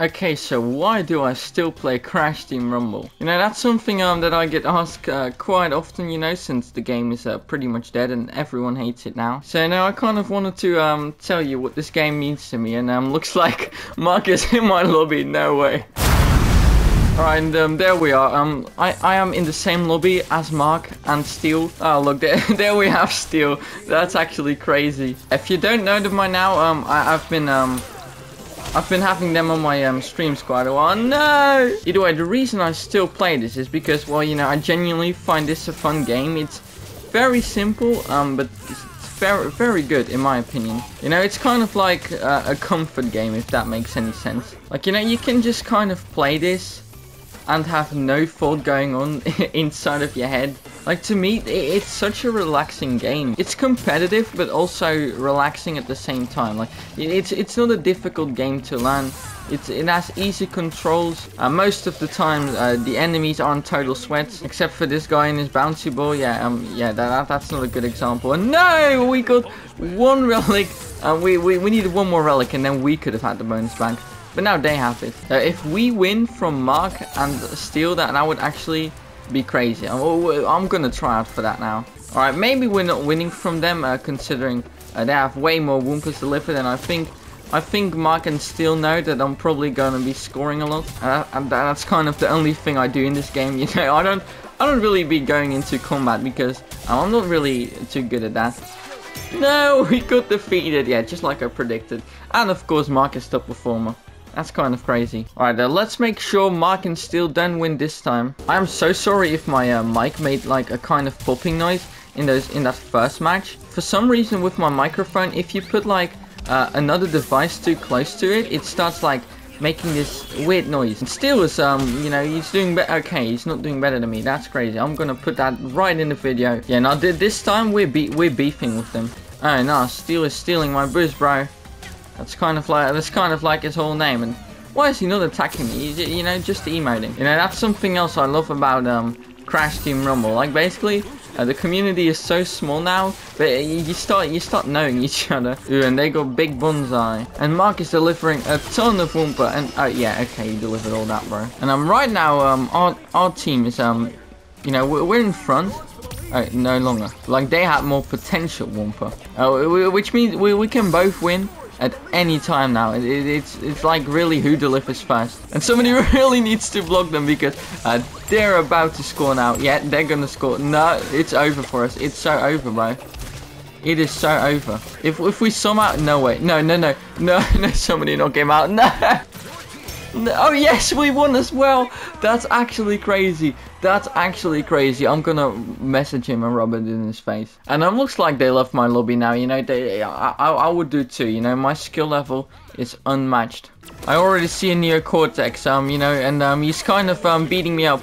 Okay, so why do I still play Crash Team Rumble? You know, that's something um, that I get asked uh, quite often, you know, since the game is uh, pretty much dead and everyone hates it now. So now I kind of wanted to um, tell you what this game means to me, and um, looks like Mark is in my lobby, no way. Alright, and um, there we are. Um, I, I am in the same lobby as Mark and Steel. Oh, look, there, there we have Steel. That's actually crazy. If you don't know them by now, um, I, I've been um, I've been having them on my um, streams quite a while. No! Either way, the reason I still play this is because, well, you know, I genuinely find this a fun game. It's very simple, um, but it's very, very good in my opinion. You know, it's kind of like uh, a comfort game, if that makes any sense. Like, you know, you can just kind of play this and have no thought going on inside of your head. Like to me, it's such a relaxing game. It's competitive, but also relaxing at the same time. Like it's it's not a difficult game to learn. It's, it has easy controls. Uh, most of the time, uh, the enemies aren't total sweats, except for this guy in his bouncy ball. Yeah, um, yeah, that, that's not a good example. And no, we got one relic. Uh, we, we we needed one more relic, and then we could have had the bonus back. But now they have it. Uh, if we win from Mark and Steel that, that would actually be crazy. I'm, I'm gonna try out for that now. Alright, maybe we're not winning from them, uh, considering uh, they have way more Wumpas delivered, and I think I think Mark and Steel know that I'm probably gonna be scoring a lot, uh, and that's kind of the only thing I do in this game. You know, I don't I don't really be going into combat because I'm not really too good at that. No, we got defeated, yeah, just like I predicted. And of course, Mark is top performer. That's kind of crazy. Alright, uh, let's make sure Mark and Steel don't win this time. I'm so sorry if my uh, mic made like a kind of popping noise in those in that first match. For some reason with my microphone, if you put like uh, another device too close to it, it starts like making this weird noise. And Steel is, um, you know, he's doing better. Okay, he's not doing better than me. That's crazy. I'm gonna put that right in the video. Yeah, now this time we're be we're beefing with them. Oh no, Steel is stealing my boost, bro. That's kind of like that's kind of like his whole name. And why is he not attacking me? He's, you know, just emoting. You know, that's something else I love about um, Crash Team Rumble. Like basically, uh, the community is so small now, but you start you start knowing each other. Ooh, and they got big bonsai. And Mark is delivering a ton of Wumpa. And oh yeah, okay, you delivered all that, bro. And um, right now, um, our our team is um, you know, we're, we're in front. Oh, no longer. Like they have more potential Wumpa. Oh, which means we we can both win at any time now. It, it, it's it's like really who delivers first. And somebody really needs to block them because uh, they're about to score now. Yeah, they're gonna score. No, it's over for us. It's so over, bro. It is so over. If if we somehow no way no no no no no somebody knock him out no. no. Oh yes, we won as well. That's actually crazy. That's actually crazy. I'm gonna message him and rub it in his face. And it looks like they left my lobby now. You know, they I, I, would do too. You know, my skill level is unmatched. I already see a Neo Cortex. Um, you know, and um, he's kind of um beating me up.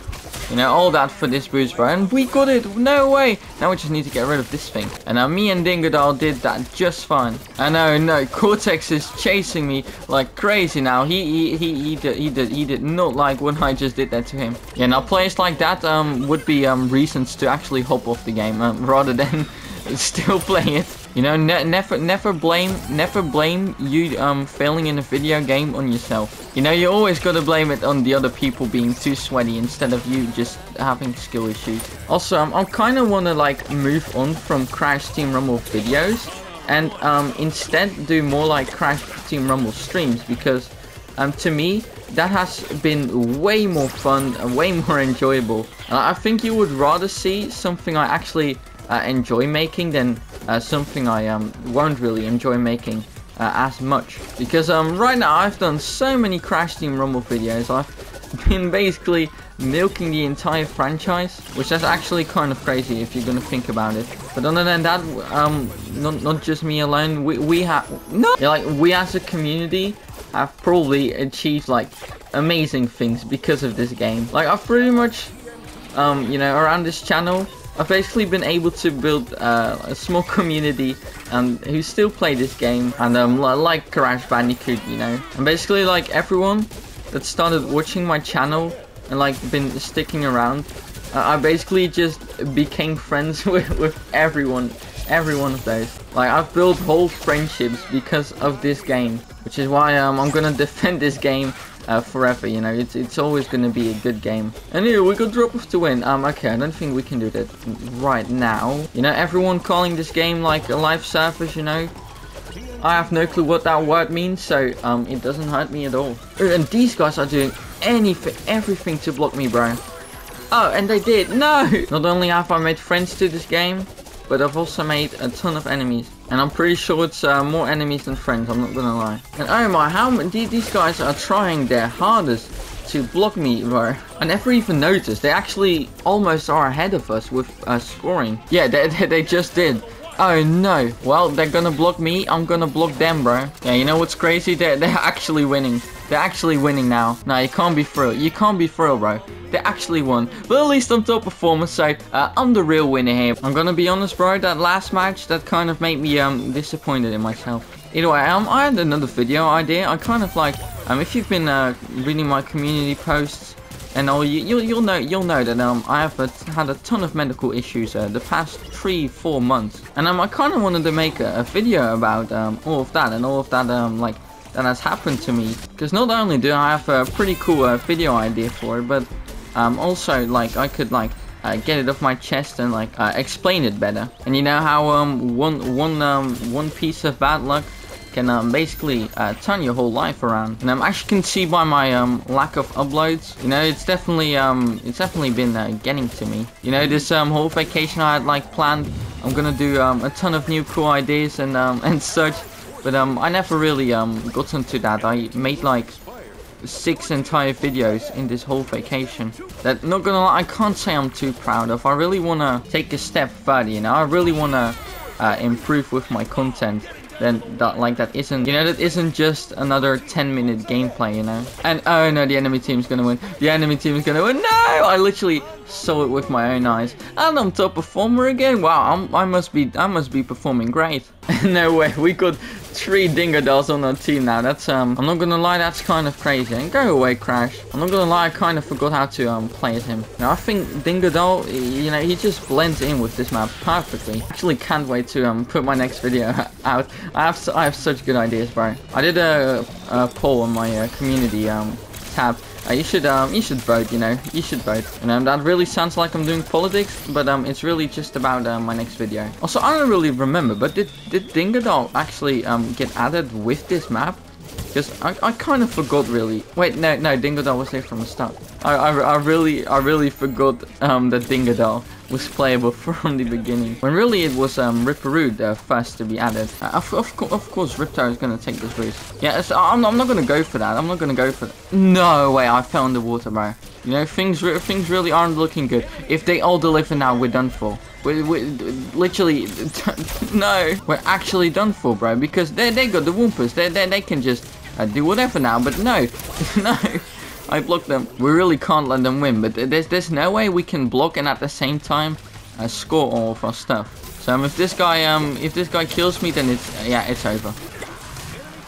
You know, all that for this boost, bro. And we got it. No way. Now we just need to get rid of this thing. And now me and Dingodile did that just fine. I know, no. Cortex is chasing me like crazy now. He he he he did he did he did not like when I just did that to him. Yeah, now players like that um would be um reasons to actually hop off the game um, rather than still playing it. You know, ne never, never blame, never blame you um failing in a video game on yourself. You know, you always gotta blame it on the other people being too sweaty instead of you just having skill issues. Also, um, I kind of wanna like move on from Crash Team Rumble videos and um instead do more like Crash Team Rumble streams because um to me that has been way more fun and way more enjoyable. Uh, I think you would rather see something I actually uh, enjoy making than uh, something I um, won't really enjoy making uh, as much. Because um, right now I've done so many Crash Team Rumble videos, I've been basically milking the entire franchise, which is actually kind of crazy if you're gonna think about it. But other than that, um, not, not just me alone, we, we have, no, yeah, like, we as a community have probably achieved, like, amazing things because of this game. Like, I've pretty much, um, you know, around this channel, I've basically been able to build uh, a small community um, who still play this game and um, like Crash Bandicoot, you know. And basically like everyone that started watching my channel and like been sticking around, uh, I basically just became friends with, with everyone, every one of those. Like I've built whole friendships because of this game, which is why um, I'm gonna defend this game uh, forever. You know, it's it's always to be a good game. Here we got drop off to win. Um, okay, I don't think we can do that right now. You know, everyone calling this game like a live service. You know, I have no clue what that word means, so um, it doesn't hurt me at all. And these guys are doing anything, everything to block me, bro. Oh, and they did. No! Not only have I made friends to this game, but I've also made a ton of enemies. And I'm pretty sure it's uh, more enemies than friends, I'm not gonna lie. And oh my, how these guys are trying their hardest to block me, bro. I never even noticed. They actually almost are ahead of us with uh, scoring. Yeah, they, they, they just did. Oh no. Well, they're gonna block me. I'm gonna block them, bro. Yeah, you know what's crazy? They're, they're actually winning. They're actually winning now. No, you can't be thrilled. You can't be thrilled, bro. They actually won. But at least I'm top performer, so uh, I'm the real winner here. I'm gonna be honest, bro. That last match, that kind of made me um disappointed in myself. Either way, um, I had another video idea. I kind of like, um, if you've been uh, reading my community posts, and all you, will you'll know you'll know that um I have a, had a ton of medical issues uh, the past three four months and um I kind of wanted to make a, a, video about um all of that and all of that um like that has happened to me because not only do I have a pretty cool uh, video idea for it but um also like I could like uh, get it off my chest and like uh, explain it better and you know how um one one um one piece of bad luck can um, basically uh, turn your whole life around. And um, as you can see by my um, lack of uploads, you know, it's definitely um, it's definitely been uh, getting to me. You know, this um, whole vacation I had like planned, I'm gonna do um, a ton of new cool ideas and um, and such. But um, I never really um, got into that. I made like six entire videos in this whole vacation. That not gonna lie I can't say I'm too proud of. I really wanna take a step further you know? I really wanna uh, improve with my content. Then that like that isn't you know that isn't just another 10 minute gameplay you know? And oh no the enemy team's gonna win. The enemy team is gonna win. No! I literally saw it with my own eyes. And I'm top performer again. Wow I'm, I must be I must be performing great. No way. We got three Dingodiles on our team now. That's, um, I'm not gonna lie, that's kind of crazy. And go away, Crash. I'm not gonna lie, I kind of forgot how to, um, play as him. Now, I think Dingodile, you know, he just blends in with this map perfectly. Actually, can't wait to, um, put my next video out. I have, I have such good ideas, bro. I did a, a poll on my, uh, community, um, tab uh, you should um you should vote, you know. You should vote. And um, that really sounds like I'm doing politics, but um it's really just about uh, my next video. Also, I don't really remember, but did did Dingodile actually um get added with this map? Because I, I kind of forgot really. Wait, no, no, Dingodile was there from the start. I, I, I really, I really forgot um, that Dingodile was playable from the beginning. When really it was um, Ripper Roo the first to be added. Uh, of, of, of course Riptide is going to take this boost. Yeah, I'm, I'm not going to go for that. I'm not going to go for that. No way, I fell in the water, bro. You know, things things really aren't looking good. If they all deliver now, we're done for. We're, we're literally, no, we're actually done for, bro. Because they they got the Wumpas. They they they can just uh, do whatever now. But no, no. I blocked them. We really can't let them win, but there's there's no way we can block and at the same time uh, score all of our stuff. So um, if this guy um if this guy kills me, then it's uh, yeah it's over.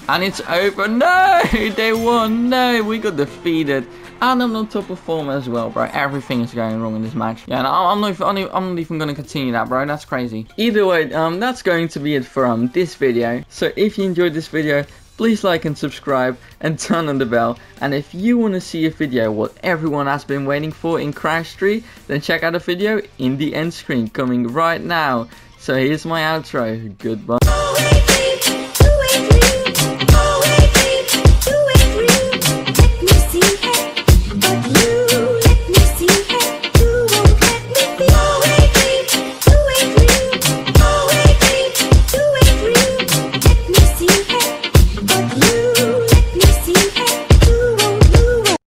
And it's over. No, they won. No, we got defeated. And I'm not top performer as well, bro. Everything is going wrong in this match. Yeah, I'm not, I'm not even going to continue that, bro. That's crazy. Either way, um, that's going to be it for um this video. So if you enjoyed this video, please like and subscribe and turn on the bell. And if you want to see a video what everyone has been waiting for in Crash 3, then check out a video in the end screen coming right now. So here's my outro. Goodbye.